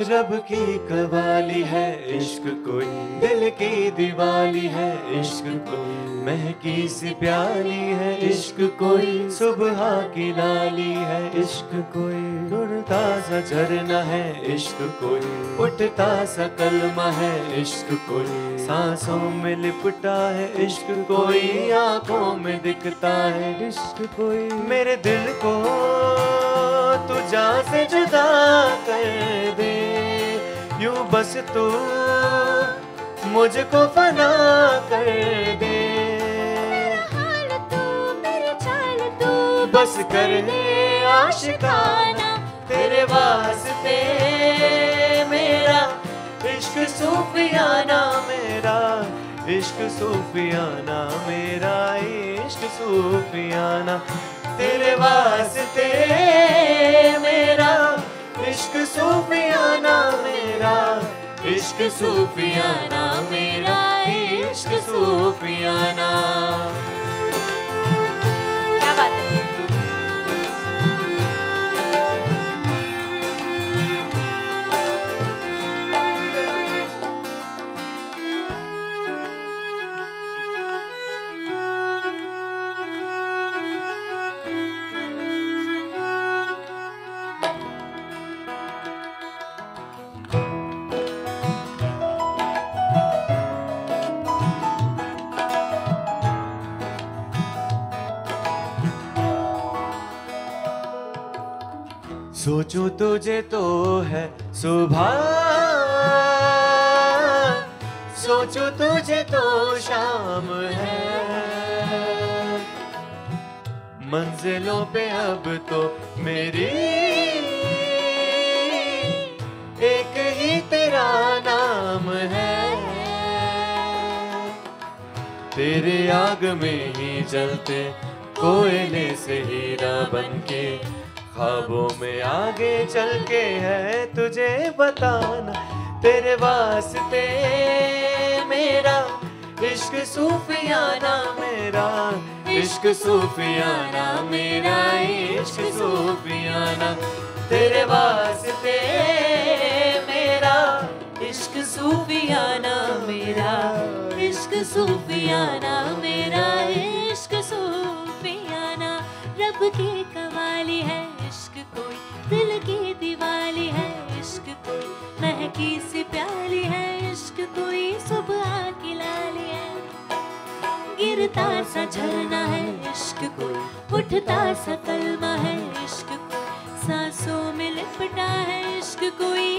रब की कवाली है, इश्क कोई दिल की दिवाली है, इश्क कोई महकी सी प्याली है, इश्क कोई सुबह की लाली है, इश्क कोई उड़ता सा झरना है, इश्क कोई उठता सा कलमा है, इश्क कोई सांसों में लिपटा है, इश्क कोई आँखों में दिखता है, इश्क कोई मेरे दिल को तू जा से जुदा कर दे। यूँ बस तू मुझको फना कर दे। हाल तू मेरे चाल तू बस कर आशिकाना तेरे वास्ते मेरा इश्क सूफियाना मेरा इश्क सूफियाना मेरा इश्क सूफियाना। तेरे वास्ते मेरा इश्क सूफियाना मेरा। इश्क सूफियाना मेरा इश्क सूफियाना। सोचूं तुझे तो है सुबह सोचूं तुझे तो शाम है। मंजिलों पे अब तो मेरी एक ही तेरा नाम है। तेरे आग में ही जलते कोयले से हीरा बनके ख्वाबों में आगे चल के है तुझे बताना, तेरे वास्ते मेरा इश्क सूफियाना मेरा, इश्क सूफियाना मेरा, इश्क सूफियाना तेरे वास्ते मेरा, इश्क सूफियाना मेरा, इश्क सूफियाना मेरा, इश्क सूफियाना रब की कवाली है। कोई दिल की दिवाली है, इश्क कोई महकी सी प्याली है, इश्क कोई सुबह की लाली है। गिरता सा झरना है, इश्क कोई उठता सा कलमा है, इश्क कोई सांसों में लिपटा है, इश्क कोई